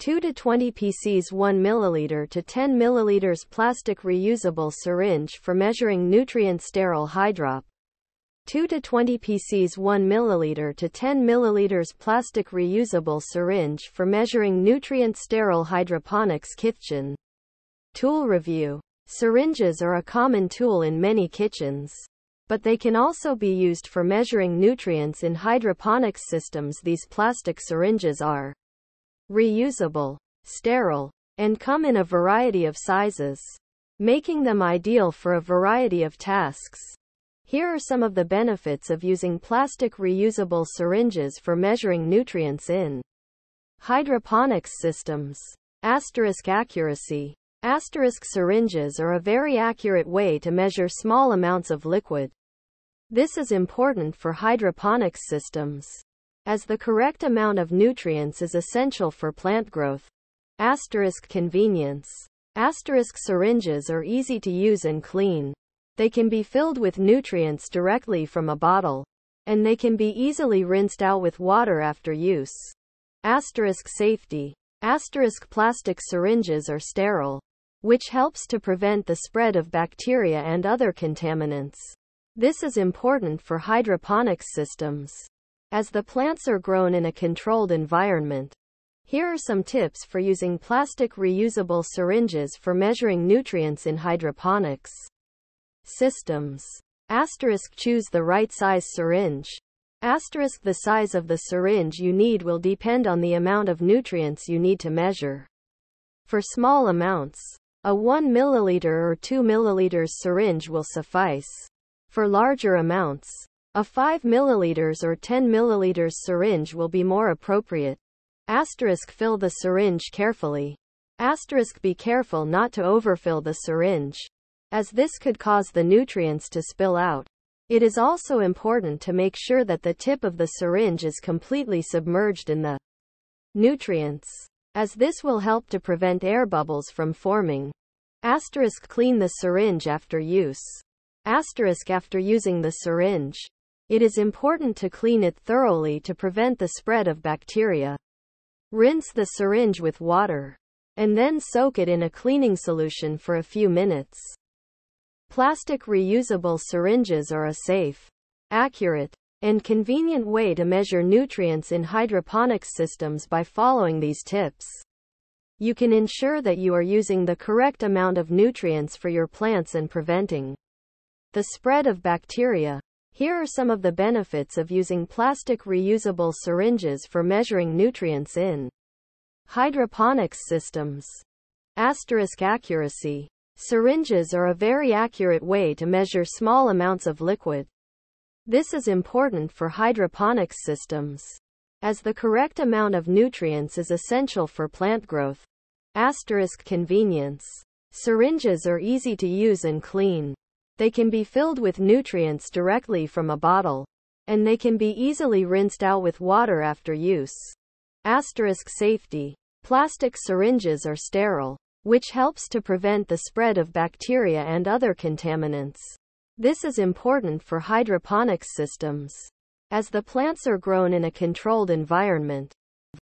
2 to 20 pcs 1 milliliter to 10 milliliters plastic reusable syringe for measuring nutrient sterile hydrop. 2 to 20 pcs 1 milliliter to 10 milliliters plastic reusable syringe for measuring nutrient sterile hydroponics kitchen. Tool review. Syringes are a common tool in many kitchens. But they can also be used for measuring nutrients in hydroponics systems these plastic syringes are reusable, sterile, and come in a variety of sizes, making them ideal for a variety of tasks. Here are some of the benefits of using plastic reusable syringes for measuring nutrients in hydroponics systems. Asterisk accuracy. Asterisk syringes are a very accurate way to measure small amounts of liquid. This is important for hydroponics systems as the correct amount of nutrients is essential for plant growth. Asterisk convenience. Asterisk syringes are easy to use and clean. They can be filled with nutrients directly from a bottle, and they can be easily rinsed out with water after use. Asterisk safety. Asterisk plastic syringes are sterile, which helps to prevent the spread of bacteria and other contaminants. This is important for hydroponics systems as the plants are grown in a controlled environment. Here are some tips for using plastic reusable syringes for measuring nutrients in hydroponics systems. Asterisk choose the right size syringe. Asterisk the size of the syringe you need will depend on the amount of nutrients you need to measure. For small amounts, a 1 milliliter or 2 milliliters syringe will suffice. For larger amounts, a 5 ml or 10 ml syringe will be more appropriate. Asterisk fill the syringe carefully. Asterisk be careful not to overfill the syringe, as this could cause the nutrients to spill out. It is also important to make sure that the tip of the syringe is completely submerged in the nutrients, as this will help to prevent air bubbles from forming. Asterisk clean the syringe after use. Asterisk after using the syringe. It is important to clean it thoroughly to prevent the spread of bacteria. Rinse the syringe with water and then soak it in a cleaning solution for a few minutes. Plastic reusable syringes are a safe, accurate, and convenient way to measure nutrients in hydroponics systems by following these tips. You can ensure that you are using the correct amount of nutrients for your plants and preventing the spread of bacteria. Here are some of the benefits of using plastic reusable syringes for measuring nutrients in hydroponics systems. Asterisk accuracy. Syringes are a very accurate way to measure small amounts of liquid. This is important for hydroponics systems, as the correct amount of nutrients is essential for plant growth. Asterisk convenience. Syringes are easy to use and clean. They can be filled with nutrients directly from a bottle, and they can be easily rinsed out with water after use. Asterisk safety. Plastic syringes are sterile, which helps to prevent the spread of bacteria and other contaminants. This is important for hydroponics systems, as the plants are grown in a controlled environment.